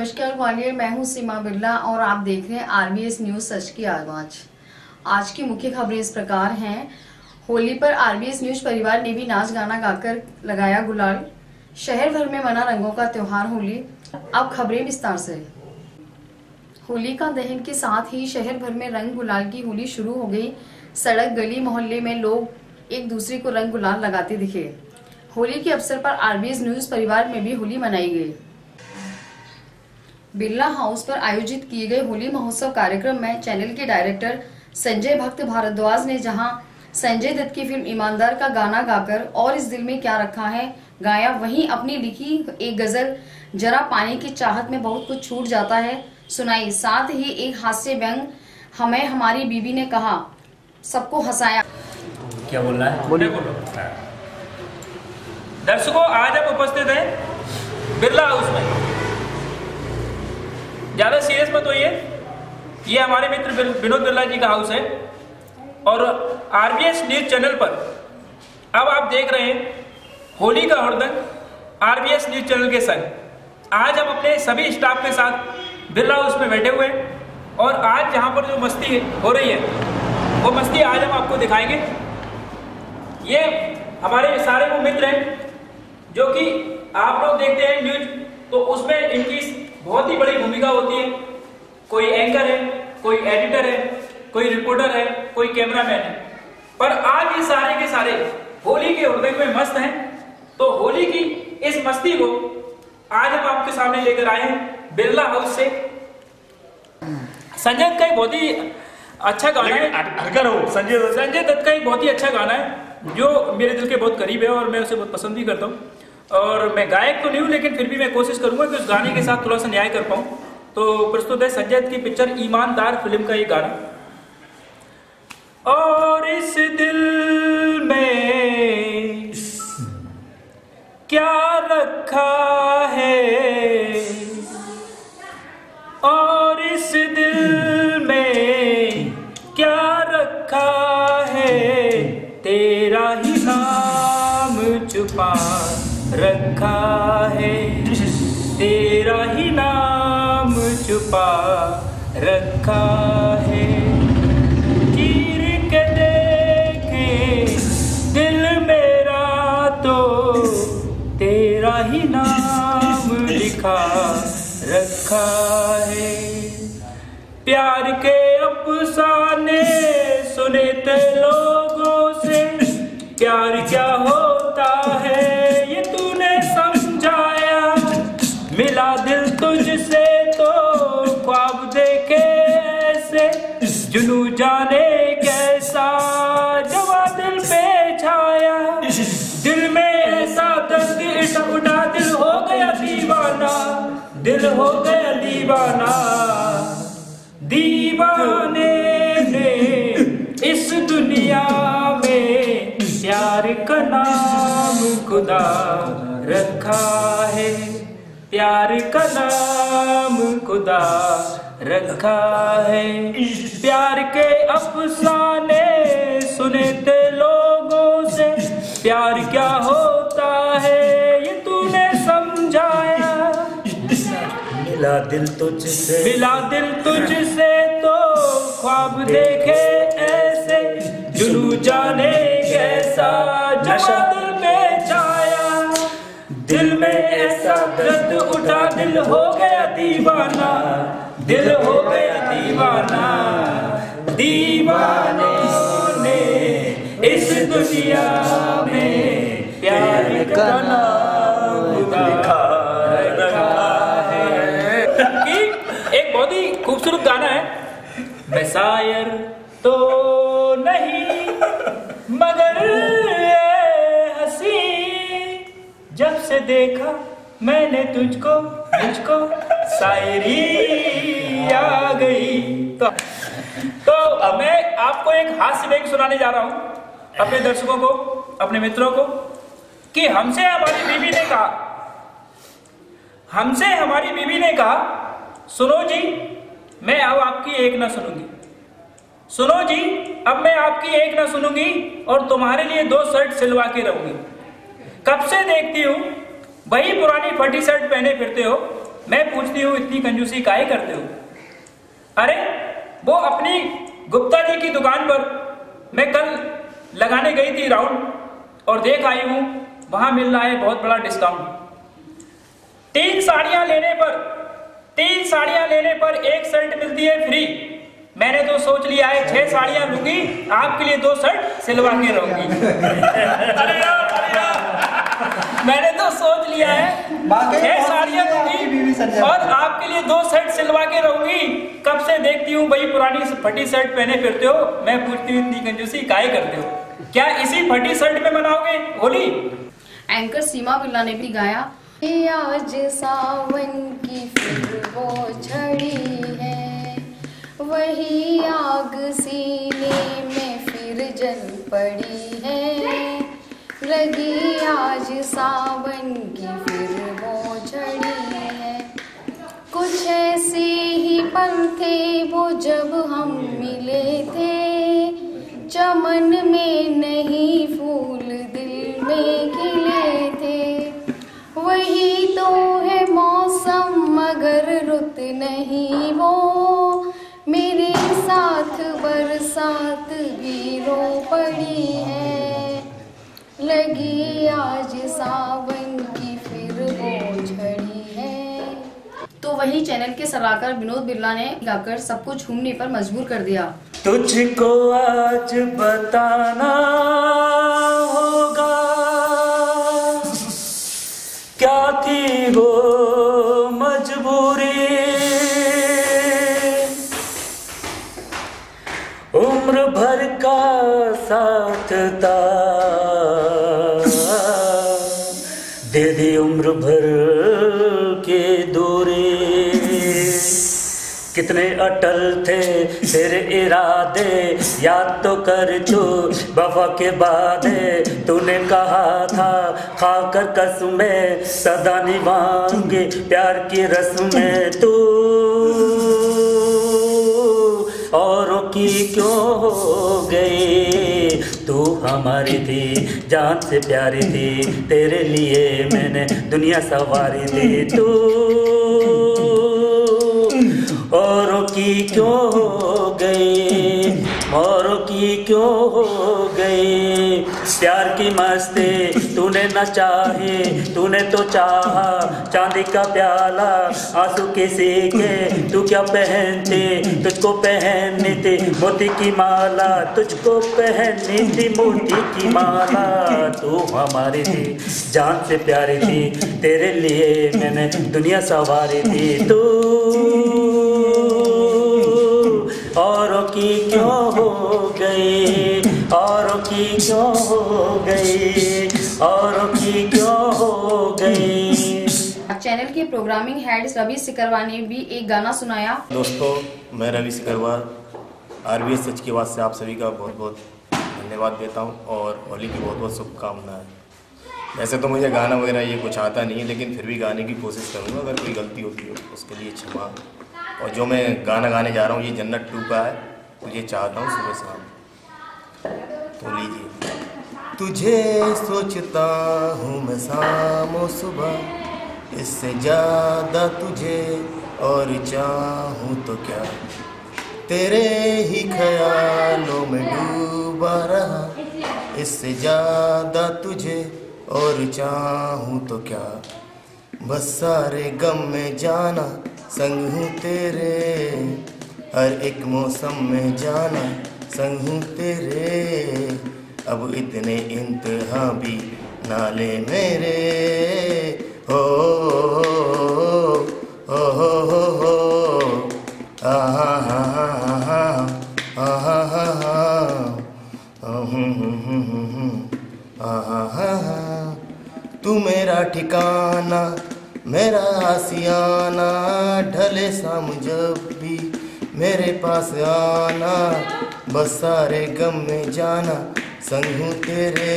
नमस्कार ग्वालियर मैं हूँ सीमा बिरला और आप देख रहे हैं आरबीएस न्यूज़ सच की आवाज़ आज की मुख्य खबरें इस प्रकार हैं। होली पर आरबीएस न्यूज़ परिवार ने भी नाच गाना गाकर लगाया गुलाल। शहर भर में मना रंगों का त्योहार होली। अब खबरें विस्तार से। होली का दहन के साथ ही शहर भर में रंग गुलाल की होली शुरू हो गई। सड़क, गली, मोहल्ले में लोग एक दूसरे को रंग गुलाल लगाते दिखे। होली के अवसर पर आरबीएस न्यूज़ परिवार में भी होली मनाई गई। बिरला हाउस पर आयोजित किए गए होली महोत्सव कार्यक्रम में चैनल के डायरेक्टर संजय भक्त भारद्वाज ने जहाँ संजय दत्त की फ़िल्म ईमानदार का गाना गाकर और इस दिल में क्या रखा है गाया वहीं अपनी लिखी एक गज़ल जरा पाने की चाहत में बहुत कुछ छूट जाता है सुनाई। साथ ही एक हास्य व्यंग हमें हमारी बीबी ने कहा सबको हंसाया। क्या बोल रहा है? बोलो दर्शकों आज हम उपस्थित हैं बिरला हाउस में। ज़्यादा सीरियस मत होइए। ये हमारे मित्र विनोद बिरला जी का हाउस है। और आरबीएस न्यूज़ चैनल पर अब आप देख रहे हैं, होली का हृदय आरबीएस न्यूज़ चैनल के संग। आज हम अपने सभी स्टाफ के साथ बिरला हाउस में बैठे हुए हैं। और आज यहाँ पर जो मस्ती हो रही है, वो मस्ती आज हम आपको दिखाएँगे। ये हमारे सारे वो मित्र हैं, जो कि आप लोग देखते हैं न्यूज़ तो उसमें इनकी बहुत ही बड़ी भूमिका होती है। कोई एंकर है कोई एडिटर है कोई रिपोर्टर है कोई कैमरामैन है। पर आज ये सारे के सारे होली के हृदय में मस्त हैं। तो होली की इस मस्ती को आज हम आपके सामने लेकर आए हैं बिरला हाउस से। संजय का एक बहुत ही अच्छा गाना है। संजय। संजय दत्त का एक बहुत ही अच्छा गाना है जो मेरे दिल के बहुत करीब है और मैं उसे बहुत पसंद भी करता हूँ। और मैं गायक तो नहीं हूँ, लेकिन फिर भी मैं कोशिश करूँगा कि उस गाने के साथ थोड़ा सा न्याय कर पाऊँ। तो प्रस्तुत है संजय की पिक्चर ईमानदार फ़िल्म का ये गाना। और इस दिल में क्या रखा है? और इस दिल में क्या रखा है? तेरा ही नाम छुपा रखा है तेरा ही नाम छुपा। रखा है चीर के देखे, दिल मेरा तो तेरा ही नाम लिखा। रखा है प्यार के अफसाने सुने थे लोगों से प्यार दिल हो गया दीवाना। दीवाने ने इस दुनिया में प्यार का नाम खुदा रखा है। प्यार का नाम खुदा रखा है। प्यार के अफसाने सुने थे लोगों से, प्यार क्या है मिला दिल तुझसे। मिला दिल तुझसे तो ख्वाब देखे ऐसे। जुनू जाने कैसा जमा दिल में छाया। दिल में ऐसा दर्द उठा दिल हो गया दीवाना। दिल हो गया दीवाना। दीवाने ने इस दुनिया में प्यार का नाम लिखा। खूबसूरत गाना है। मैं शायर तो नहीं, मगर हँसी जब से देखा मैंने तुझको, मुझको, शायरी आ गई। तो तो मैं आपको एक हास्य व्यंग सुनाने जा रहा हूँ, अपने दर्शकों को, अपने मित्रों को, कि हमसे हमारी बीवी ने कहा, हमसे हमारी बीवी ने कहा, सुनो जी मैं अब आपकी एक ना सुनूँगी। सुनो जी, अब मैं आपकी एक ना सुनूँगी और तुम्हारे लिए दो शर्ट सिलवा के रहूँगी। कब से देखती हूँ? वही पुरानी फटी शर्ट पहने फिरते हो। मैं पूछती हूँ, इतनी कंजूसी काहे करते हो? अरे, वो अपनी गुप्ता जी की दुकान पर मैं कल लगाने गई थी राउंड और देख आई हूँ, वहाँ मिल रहा है बहुत बड़ा डिस्काउंट। तीन साड़ियाँ लेने पर, तीन साड़ियाँ लेने पर एक मिलती है फ्री मैंने तो सोच लिया है छह साड़ियाँ लूँगी आपके लिए दो शर्ट सिलवा के रहूँगी। अरे यार, अरे यार। मैंने तो सोच लिया है छह साड़ियाँ लूँगी और आपके लिए दो शर्ट सिलवा के रहूँगी। कब से देखती हूँ वही पुरानी फटी शर्ट पहने फिरते हो मैं पूछती हूँ इतनी कंजूसी काहे करते हो। क्या इसी फटी शर्ट में मनाओगे होली? एंकर सीमा बिरला ने भी गाया। आज सावन की फिर वो छड़ी है। वही आग सीने में फिर जल पड़ी है। लगी आज सावन की फिर वो छड़ी है। कुछ ऐसे ही पल थे वो जब हम मिले थे। चमन में नहीं फूल दिल में वही चैनल के सलाहकार विनोद बिरला ने गाकर सबको झूमने पर मजबूर कर दिया। तुझको आज बताना होगा, क्या थी वो मजबूरी? उम्र भर का साथ था कितने अटल थे तेरे इरादे, याद तो कर तू वफा के वादे। तूने कहा था, खाकर कसमें, सदा निभाऊँगे प्यार की रस्में तू। औरों की क्यों हो गई? तू हमारी थी, जान से प्यारी थी, तेरे लिए मैंने दुनिया सवारी थी। तू औरों की क्यों हो गई? औरों की क्यों हो गई? प्यार की मस्ती तूने न चाहे, तूने तो चाहा, चांदी का प्याला, आँसू किसी के तू क्या पहनती? तुझको पहननी थी मोती की माला, तुझको पहननी थी मोती की माला। तू हमारी थी, जान से प्यारी थी, तेरे लिए मैंने दुनिया सवारी थी। तू औरों की क्यों हो गई? औरों की क्यों हो गई? औरों की क्यों हो गई? चैनल के प्रोग्रामिंग हेड रवि सिकरवा ने भी एक गाना सुनाया। दोस्तों मैं Ravi Sikarwar R B S सच की आवाज़ से आप सभी का बहुत बहुत धन्यवाद देता हूँ और होली की बहुत बहुत शुभकामनाएँ। वैसे तो मुझे गाना वगैरह ये कुछ आता नहीं है लेकिन फिर भी गाने की कोशिश करूँगा अगर कोई गलती होती हो तो उसके लिए क्षमा और जो मैं गाना गाने जा रहा हूँ, ये जन्नत टू का है तो ये चाहता हूँ सुबह शाम। तो लीजिए। तुझे सोचता हूँ मैं शाम सुबह, इससे ज़्यादा तुझे और चाहूँ तो क्या? तेरे ही ख्यालों में डूबा रहा, इससे ज़्यादा तुझे और चाहूँ तो क्या? बस सारे गम में जाना संग हूँ तेरे हर एक मौसम में जाना संग हूँ तेरे अब इतने इंतहा भी नाले मेरे हो हो हो हो हो हा हा हा हा हा हम्म हम्म हम्म हम्म हा हा तू मेरा ठिकाना मेरा आसियाना ढले शाम जब भी मेरे पास आना, बस सारे गम में जाना संग हूँ तेरे,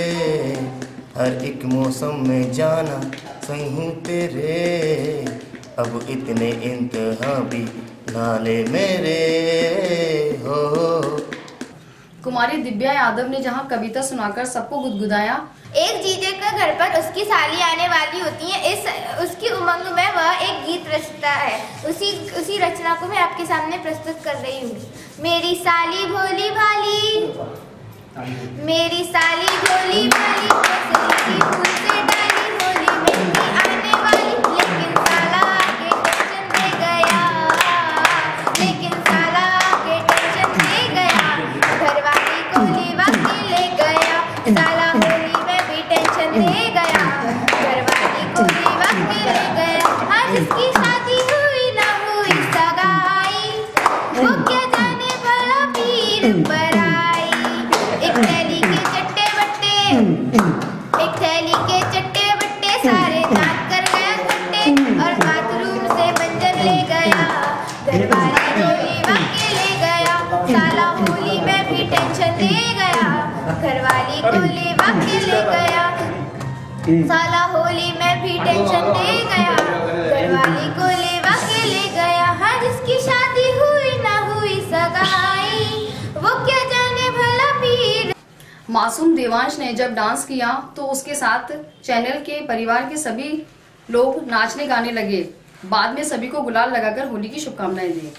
हर एक मौसम में जाना संग हूँ तेरे, अब इतने इंतहा भी नाले मेरे हो। कुमारी दिव्या यादव ने जहाँ कविता सुनाकर सबको गुदगुदाया एक जीजे के घर पर उसकी साली आने वाली होती है। इस, उसकी उमंग में वह एक गीत रचता है। उसी उसी रचना को मैं आपके सामने प्रस्तुत कर रही हूँ। मेरी साली भोली भाली, मेरी साली भोली भाली के ले गया। साला होली में भी टेंशन दे गया। घरवाली को लेवा के ले गया। हाँ जिसकी शादी हुई ना हुई सगाई वो क्या जाने भला पीर। मासूम देवांश ने जब डांस किया तो उसके साथ चैनल के परिवार के सभी लोग नाचने गाने लगे। बाद में सभी को गुलाल लगाकर होली की शुभकामनाएँ दी।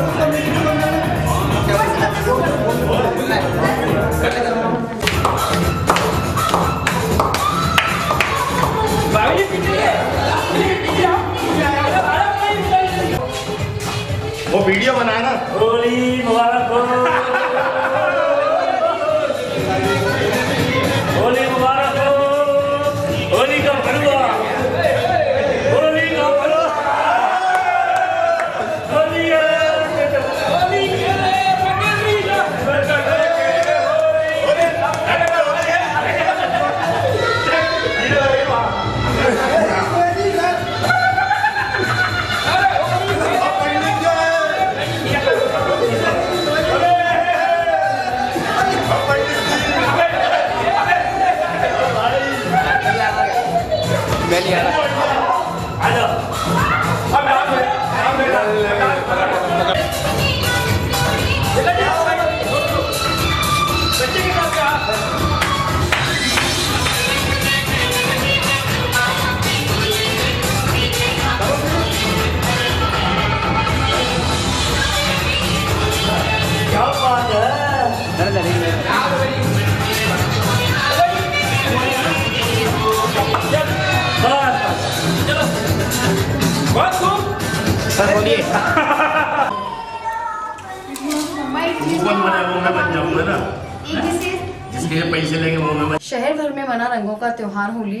Deus, amém. जिसके पैसे वो मैं शहर भर में मना रंगों का त्योहार होली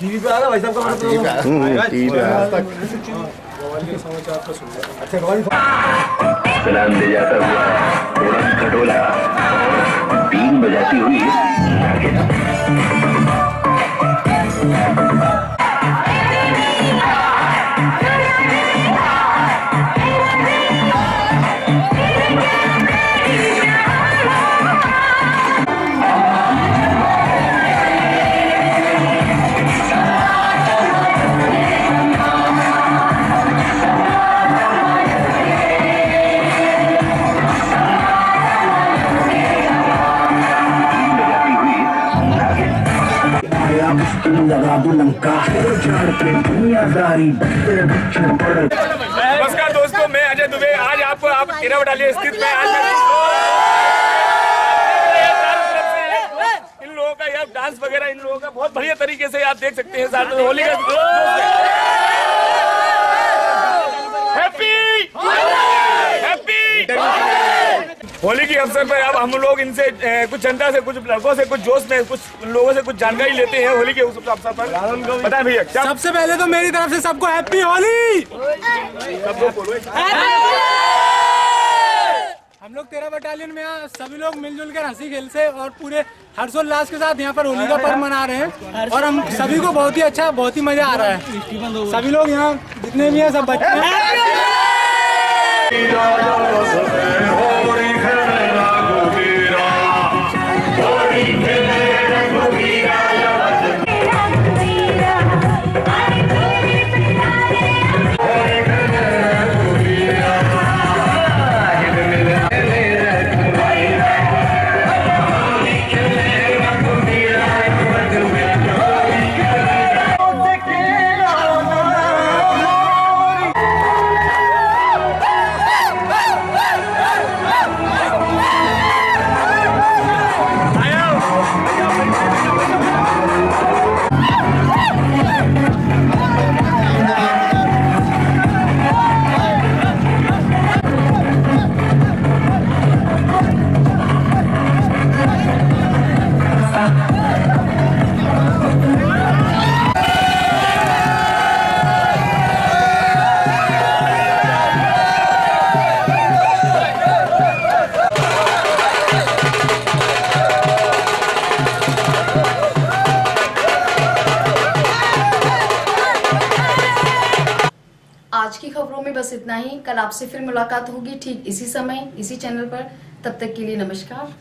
टीवी पे आ रहा भाई साहब का ठीक है सुन ठीक है सलाम दे जाता हुआ थोड़ा खटोला। बीन बजाती हुई। होली के अवसर पर अब हम लोग इनसे कुछ जनता से, कुछ लड़कों से, कुछ जोश में, कुछ लोगों से कुछ जानकारी लेते हैं होली के अवसर पर। बताएँ भैया सबसे पहले तो मेरी तरफ़ से सबको हैप्पी होली! हम लोग तेरह बटालियन में यहाँ सभी लोग मिलजुल कर हँसी खेल से और पूरे हर्षोल्लास के साथ यहाँ पर होली का पर्व मना रहे हैं। और हम सभी को बहुत ही अच्छा बहुत ही मज़ा आ रहा है। सभी लोग यहाँ जितने भी हैं, सब बच्चे आपसे फिर मुलाकात होगी, ठीक इसी समय, इसी चैनल पर। तब तक के लिए नमस्कार।